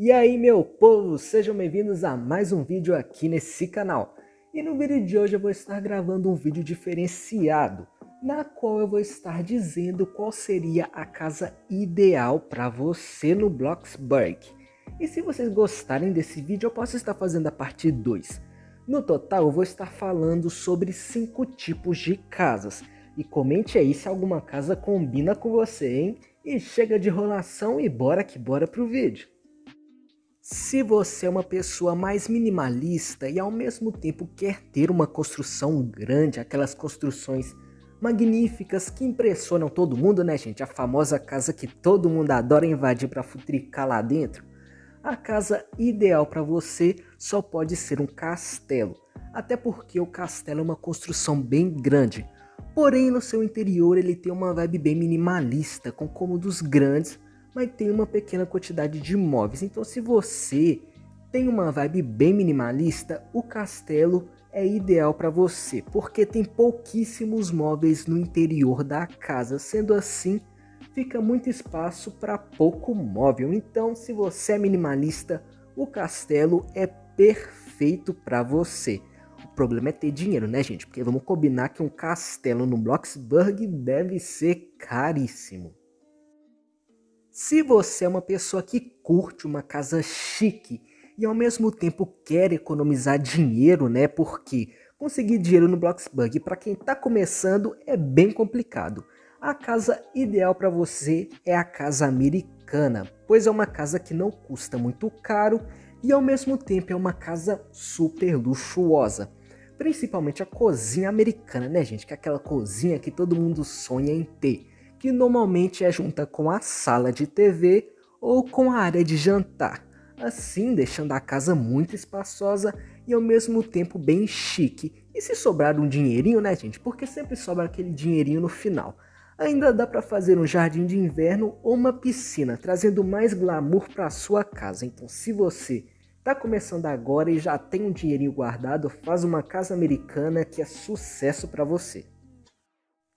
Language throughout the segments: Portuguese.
E aí meu povo, sejam bem-vindos a mais um vídeo aqui nesse canal. E no vídeo de hoje eu vou estar gravando um vídeo diferenciado, na qual eu vou estar dizendo qual seria a casa ideal para você no Bloxburg. E se vocês gostarem desse vídeo eu posso estar fazendo a parte 2. No total eu vou estar falando sobre 5 tipos de casas. E comente aí se alguma casa combina com você, hein? E chega de enrolação e bora que bora pro vídeo. Se você é uma pessoa mais minimalista e ao mesmo tempo quer ter uma construção grande, aquelas construções magníficas que impressionam todo mundo, né, gente? A famosa casa que todo mundo adora invadir para futricar lá dentro. A casa ideal para você só pode ser um castelo, até porque o castelo é uma construção bem grande. Porém, no seu interior ele tem uma vibe bem minimalista, com cômodos grandes mas tem uma pequena quantidade de móveis. Então, se você tem uma vibe bem minimalista, o castelo é ideal para você, porque tem pouquíssimos móveis no interior da casa. Sendo assim, fica muito espaço para pouco móvel. Então, se você é minimalista, o castelo é perfeito para você. O problema é ter dinheiro, né, gente? Porque vamos combinar que um castelo no Bloxburg deve ser caríssimo. Se você é uma pessoa que curte uma casa chique e ao mesmo tempo quer economizar dinheiro, né? Porque conseguir dinheiro no Bloxburg para quem está começando é bem complicado. A casa ideal para você é a casa americana, pois é uma casa que não custa muito caro e ao mesmo tempo é uma casa super luxuosa. Principalmente a cozinha americana, né, gente? Que é aquela cozinha que todo mundo sonha em ter que normalmente é junta com a sala de TV ou com a área de jantar, assim deixando a casa muito espaçosa e ao mesmo tempo bem chique. E se sobrar um dinheirinho, né, gente? Porque sempre sobra aquele dinheirinho no final. Ainda dá para fazer um jardim de inverno ou uma piscina, trazendo mais glamour para sua casa. Então, se você está começando agora e já tem um dinheirinho guardado, faz uma casa americana que é sucesso para você.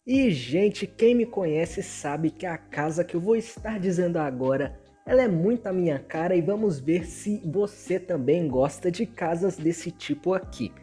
E gente, quem me conhece sabe que a casa que eu vou estar dizendo agora, ela é muito a minha cara e vamos ver se você também gosta de casas desse tipo aqui.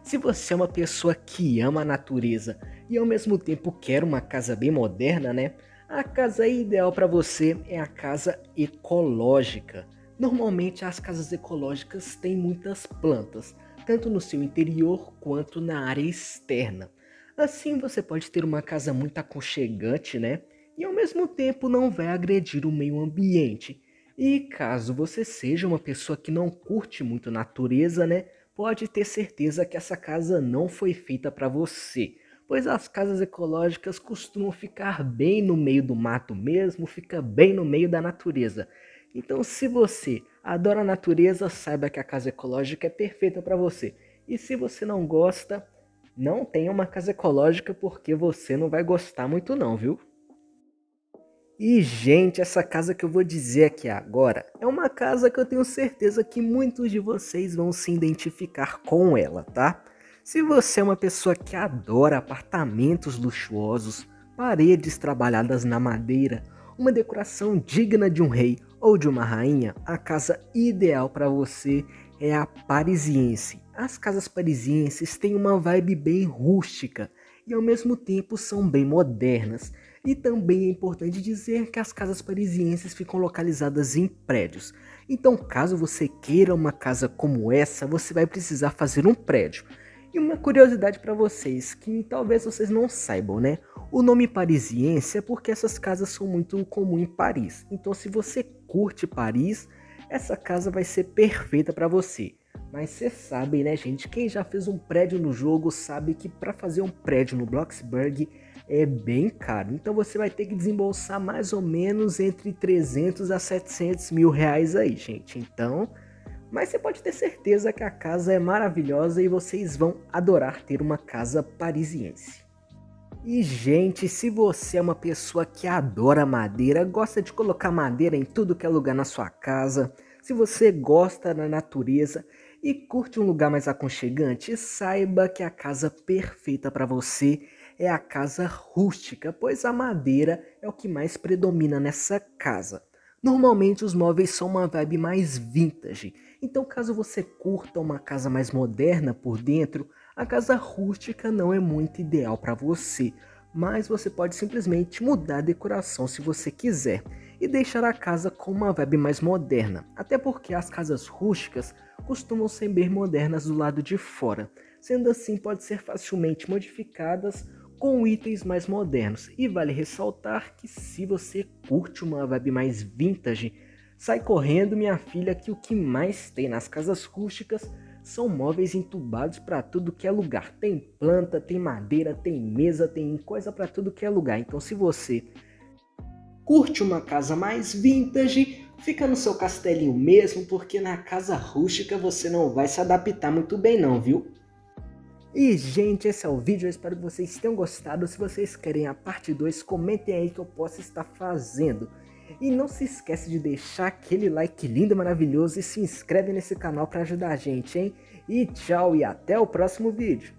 Se você é uma pessoa que ama a natureza e ao mesmo tempo quer uma casa bem moderna, né? A casa ideal para você é a casa ecológica. Normalmente as casas ecológicas têm muitas plantas, tanto no seu interior quanto na área externa. Assim você pode ter uma casa muito aconchegante, né? E ao mesmo tempo não vai agredir o meio ambiente. E caso você seja uma pessoa que não curte muito natureza, né? Pode ter certeza que essa casa não foi feita para você, pois as casas ecológicas costumam ficar bem no meio do mato mesmo, fica bem no meio da natureza. Então, se você adora a natureza, saiba que a casa ecológica é perfeita para você. E se você não gosta, não tenha uma casa ecológica porque você não vai gostar muito não, viu? E gente, essa casa que eu vou dizer aqui agora é uma casa que eu tenho certeza que muitos de vocês vão se identificar com ela, tá? Se você é uma pessoa que adora apartamentos luxuosos, paredes trabalhadas na madeira, uma decoração digna de um rei ou de uma rainha, a casa ideal para você é a parisiense. As casas parisienses têm uma vibe bem rústica e ao mesmo tempo são bem modernas. E também é importante dizer que as casas parisienses ficam localizadas em prédios. Então, caso você queira uma casa como essa, você vai precisar fazer um prédio. E uma curiosidade para vocês, que talvez vocês não saibam, né? O nome parisiense é porque essas casas são muito comuns em Paris. Então, se você curte Paris, essa casa vai ser perfeita para você. Mas você sabe, né, gente? Quem já fez um prédio no jogo sabe que para fazer um prédio no Bloxburg é bem caro. Então você vai ter que desembolsar mais ou menos entre 300 a 700 mil reais aí, gente. Então, mas você pode ter certeza que a casa é maravilhosa e vocês vão adorar ter uma casa parisiense. E gente, se você é uma pessoa que adora madeira, gosta de colocar madeira em tudo que é lugar na sua casa, se você gosta da natureza e curte um lugar mais aconchegante, saiba que a casa perfeita para você é a casa rústica, pois a madeira é o que mais predomina nessa casa. Normalmente os móveis são uma vibe mais vintage, então caso você curta uma casa mais moderna por dentro, a casa rústica não é muito ideal para você, mas você pode simplesmente mudar a decoração se você quiser e deixar a casa com uma vibe mais moderna, até porque as casas rústicas costumam ser bem modernas do lado de fora, sendo assim pode ser facilmente modificadas com itens mais modernos. E vale ressaltar que se você curte uma vibe mais vintage, sai correndo minha filha que o que mais tem nas casas rústicas são móveis entubados para tudo que é lugar. Tem planta, tem madeira, tem mesa, tem coisa para tudo que é lugar. Então se você curte uma casa mais vintage, fica no seu castelinho mesmo, porque na casa rústica você não vai se adaptar muito bem não, viu? E gente, esse é o vídeo, eu espero que vocês tenham gostado. Se vocês querem a parte 2, comentem aí que eu posso estar fazendo. E não se esquece de deixar aquele like lindo maravilhoso e se inscreve nesse canal para ajudar a gente, hein? E tchau e até o próximo vídeo.